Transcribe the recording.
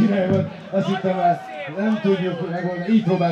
király volt, azt hittem ezt nem tudjuk megoldani, így próbál.